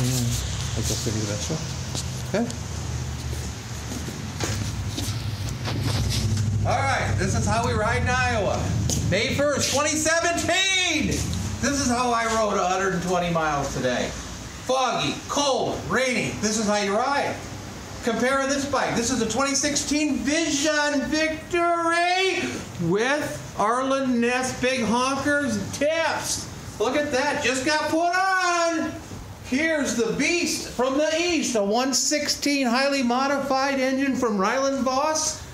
I guess we need that show. Okay. All right, this is how we ride in Iowa. May 1st, 2017. This is how I rode 120 miles today. Foggy, cold, rainy. This is how you ride. Compare this bike. This is a 2016 Vision Victory with Arlen Ness big honkers tips. Look at that, just got put on. Here's the beast from the east, a 116 highly modified engine from Ryland Voss.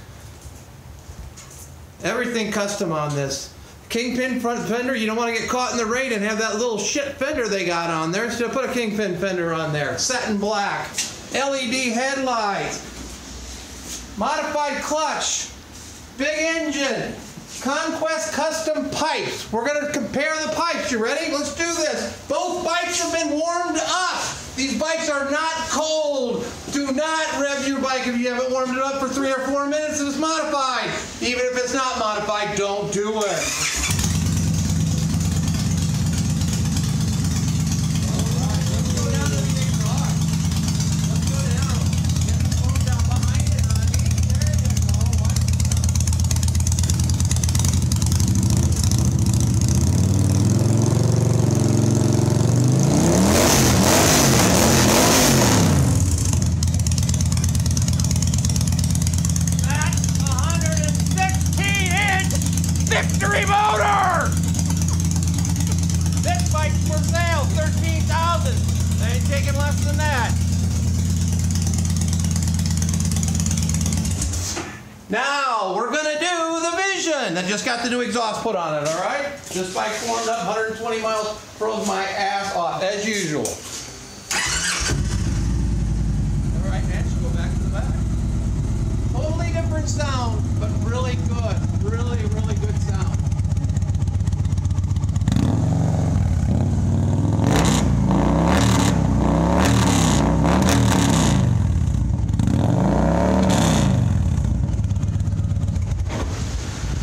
Everything custom on this. Kingpin front fender, you don't want to get caught in the rain and have that little shit fender they got on there, so put a Kingpin fender on there. Satin black. LED headlights. Modified clutch. Big engine. Conquest custom pipes. We're going to compare the pipes. You ready? Let's do this. Both bikes have been warmed up. These bikes are not cold. Do not rev your bike if you haven't warmed it up for three or four minutes and it's modified. Even if it's not modified, don't do it. That's a 116 inch victory motor! This bike's for sale, 13000 They ain't taking less than that. Now we're gonna do the Vision that just got the new exhaust put on it. All right, this bike warmed up 120 miles, froze my ass off as usual. All right, Nancy, go back to the back. Totally different sound, but really good, really, really good sound.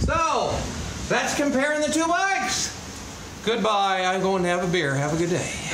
So, comparing the two bikes. Goodbye. I'm going to have a beer. Have a good day.